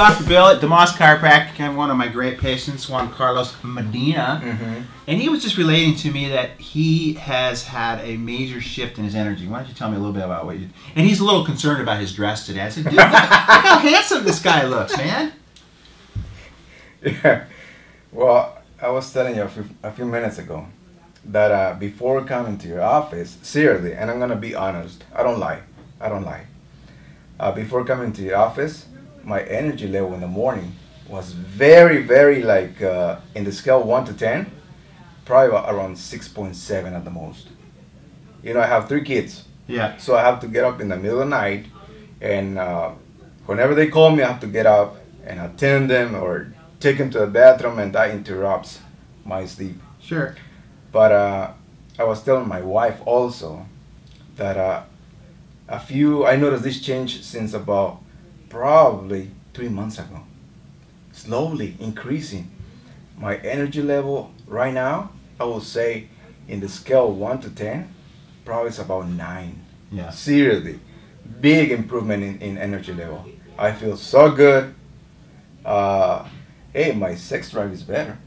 Dr. Bill at DeMoss Chiropractic. I'm one of my great patients, Juan Carlos Medina. Mm-hmm. And he was just relating to me that he has had a major shift in his energy. Why don't you tell me a little bit about what you... And he's a little concerned about his dress today. I said, dude, look, look how handsome this guy looks, man. Yeah. Well, I was telling you a few, a few minutes ago that uh, before coming to your office, seriously, and I'm gonna be honest, I don't lie. I don't lie. Uh, before coming to your office, my energy level in the morning was very, very like uh, in the scale one to ten, probably around six point seven at the most. You know, I have three kids, Yeah. so I have to get up in the middle of the night, and uh, whenever they call me, I have to get up and attend them or take them to the bathroom, and that interrupts my sleep. Sure. But uh, I was telling my wife also that uh, a few, I noticed this change since about probably three months ago. Slowly increasing. My energy level right now, I will say in the scale 1 to 10, probably it's about 9. Yeah. Seriously. Big improvement in, in energy level. I feel so good. Uh, hey, my sex drive is better.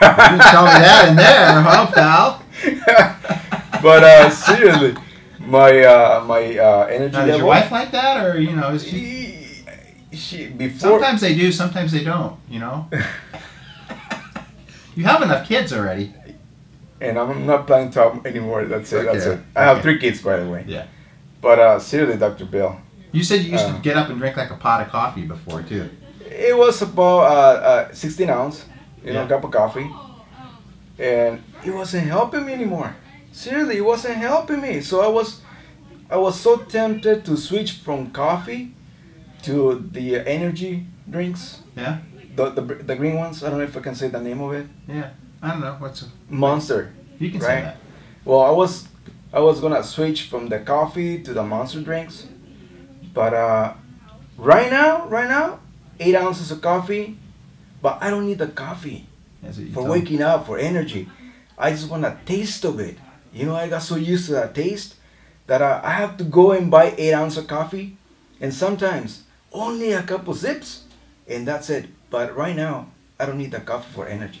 You tell me that in there, huh, pal? but uh, seriously, my uh, my uh, energy Now, level. does your wife like that, or, you know, is she... She, before. Sometimes they do, sometimes they don't, you know? you have enough kids already. and I'm not planning to have anymore. That's it. That's it. I have okay. three kids, by the way. Yeah. But uh, seriously, Dr. Bill, You said you used Uh. to get up and drink like a pot of coffee before, too. it was about uh, uh, 16 ounce, you know, Yeah. cup of coffee, and it wasn't helping me anymore. Seriously, it wasn't helping me. So I was, I was so tempted to switch from coffee to the energy drinks. Yeah? The, the, the green ones. I don't know if I can say the name of it. Yeah. I don't know. What's a, Monster. You can Right. say that. Well, I was I was gonna switch from the coffee to the monster drinks, but uh, right now, right now, eight ounces of coffee, but I don't need the coffee That's what you for told me. waking up for energy. I just want a taste of it. You know, I got so used to that taste that I, I have to go and buy eight ounces of coffee, and sometimes only a couple sips, and that's it. But right now, I don't need the coffee for energy.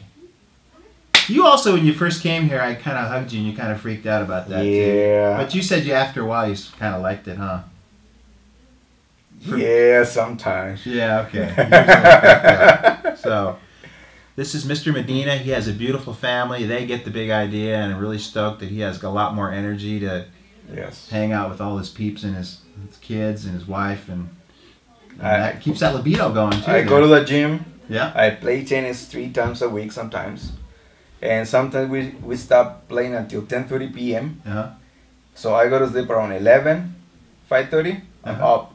You also, when you first came here, I kind of hugged you and you kind of freaked out about that, too. Yeah. But you said you, after a while, you kind of liked it, huh? For- Yeah, sometimes. Yeah, okay. You usually freaked out. so, this is Mr. Medina. He has a beautiful family. They get the big idea and are really stoked that he has a lot more energy to Yes. hang out with all his peeps and his, his kids and his wife, and I- that keeps that libido going too. I go to the gym. yeah, I play tennis three times a week sometimes, and sometimes we we stop playing until 10:30 p.m. uh-huh. So I go to sleep around 11, 5:30. I'm Uh-huh. up,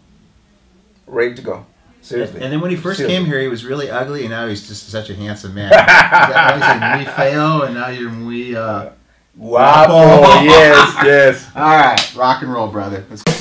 ready to go. Seriously. And then when he first Seriously. came here, he was really ugly, and now he's just such a handsome man. That muy feo, and now you're muy. Uh... Guapo. yes, yes. All right, rock and roll, brother. Let's go.